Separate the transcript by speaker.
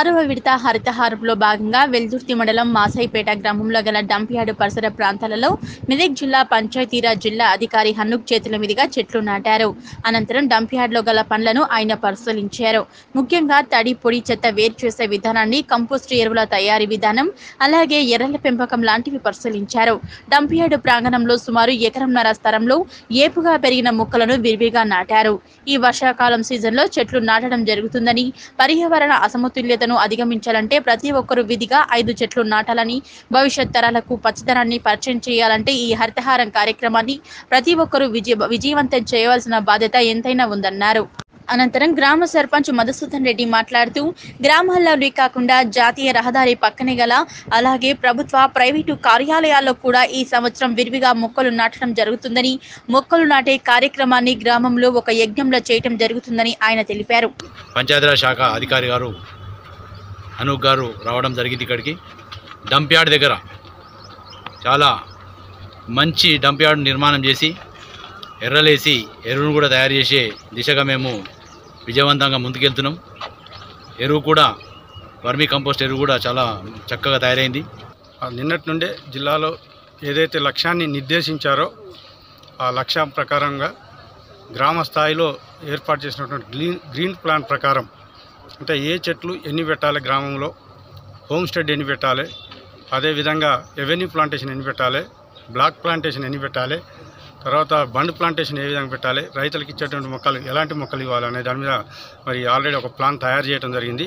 Speaker 1: ఆరవ విడత హరితహారంలో భాగంగా వెల్దుర్తి మండలం మాసైపేట గ్రామంలో గల డంప్యార్డు పరిసర ప్రాంతాలలో మెదక్ జిల్లా పంచాయతీరాజ్ జిల్లా అధికారి హన్నుక్ చేతుల మీదుగా చెట్లు నాటారు. అనంతరం డంప్యార్డ్లో గల పండ్లను ఆయన పరిశీలించారు. ముఖ్యంగా తడి పొడి చెత్త వేరు చేసే విధానాన్ని కంపోస్ట్ ఎరువుల తయారీ విధానం అలాగే ఎర్రల పెంపకం లాంటివి పరిశీలించారు. డంప్యార్డు ప్రాంగణంలో సుమారు ఎకరంన్నర స్థలంలో ఏపుగా పెరిగిన మొక్కలను విరివిగా నాటారు. ఈ వర్షాకాలం సీజన్లో చెట్లు నాటడం జరుగుతుందని పర్యావరణ అసమతుల్యతను అధిగమించాలంటే ప్రతి ఒక్కరు విధిగా ఐదు చెట్లు నాటాలని భవిష్యత్ తరాలకు పచ్చదనాన్ని పరిచయం చేయాలంటే ఈ హరితహారం కార్యక్రమాన్ని ప్రతి ఒక్కరూ విజయ విజయవంతం చేయవలసిన బాధ్యత ఎంతైనా ఉందన్నారు. అనంతరం గ్రామ సర్పంచ్ మధుసూదన్ రెడ్డి మాట్లాడుతూ గ్రామాల్లోనే కాకుండా జాతీయ రహదారి పక్కనే గల అలాగే ప్రభుత్వ ప్రైవేటు కార్యాలయాల్లో కూడా ఈ సంవత్సరం విరివిగా మొక్కలు నాటడం జరుగుతుందని మొక్కలు నాటే కార్యక్రమాన్ని గ్రామంలో ఒక యజ్ఞంలో చేయటం జరుగుతుందని ఆయన తెలిపారు.
Speaker 2: పంచాయతీరాజ్ శాఖ అధికారి గారు అనూప్ గారు రావడం జరిగింది ఇక్కడికి. డంప్ యార్డ్ దగ్గర చాలా మంచి డంప్ యార్డ్ నిర్మాణం చేసి ఎర్రలేసి ఎరువును కూడా తయారు చేసే దిశగా మేము విజయవంతంగా ముందుకెళ్తున్నాం. ఎరువు కూడా వర్మీ కంపోస్ట్ ఎరువు కూడా చాలా చక్కగా తయారైంది.
Speaker 3: నిన్నటి నుండే జిల్లాలో ఏదైతే లక్ష్యాన్ని నిర్దేశించారో ఆ లక్ష్యం ప్రకారంగా గ్రామ స్థాయిలో ఏర్పాటు చేసినటువంటి గ్రీన్ గ్రీన్ ప్లాన్ ప్రకారం అంటే ఏ చెట్లు ఎన్ని పెట్టాలి గ్రామంలో? హోమ్ స్టెడ్ ఎన్ని పెట్టాలి? అదేవిధంగా ఎవెన్యూ ప్లాంటేషన్ ఎన్ని పెట్టాలి? బ్లాక్ ప్లాంటేషన్ ఎన్ని పెట్టాలి? తర్వాత బండ్ ప్లాంటేషన్ ఏ విధంగా పెట్టాలి? రైతులకు ఇచ్చేటువంటి మొక్కలు ఎలాంటి మొక్కలు ఇవ్వాలి? అనే దాని మీద మరి ఆల్రెడీ ఒక ప్లాన్ తయారు చేయడం జరిగింది.